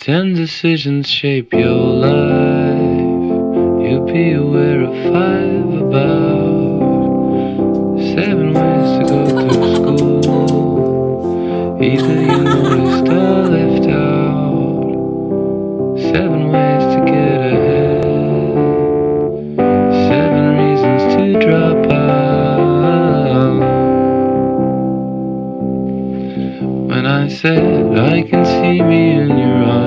Ten decisions shape your life. You'll be aware of five about seven ways to go through school. Either you noticed or left out. Seven ways to get ahead. Seven reasons to drop out. When I said I can see me in your eyes,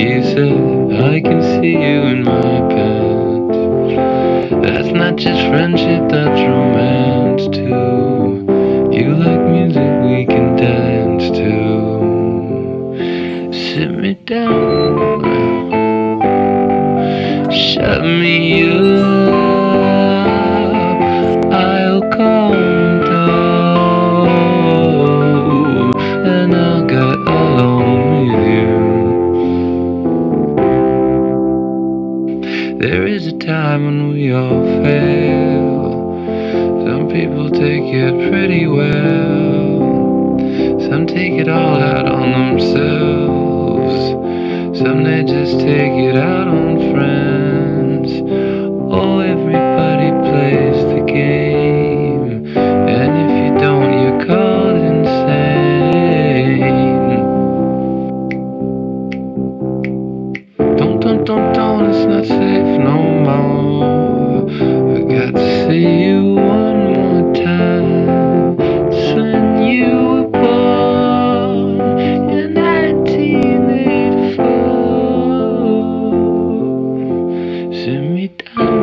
you said I can see you in my pants. That's not just friendship, that's romance too. You like music we can dance to. Sit me down, shut me up. A time when we all fail. Some people take it pretty well. Some take it all out on themselves. Some they just take it out on friends. Oh, everybody plays the game. And if you don't, you're called insane. Don't, don't, don't, don't, it's not safe no I got to see you one more time. When you in 1984. Sit me down,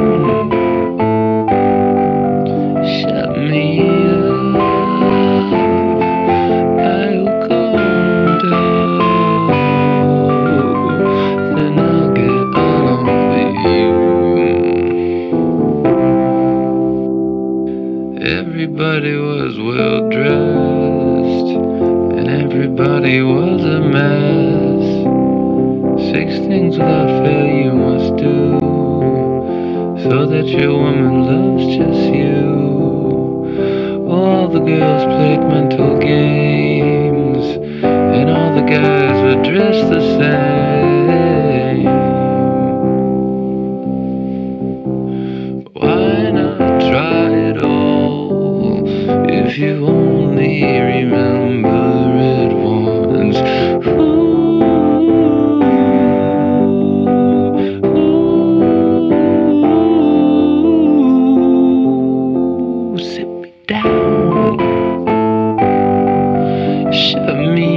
Everybody was well dressed, and everybody was a mess. Six things without fail you must do, so that your woman loves just you. All the girls played mental games, if you only remember it once. Ooh, ooh, sit me down, shut me.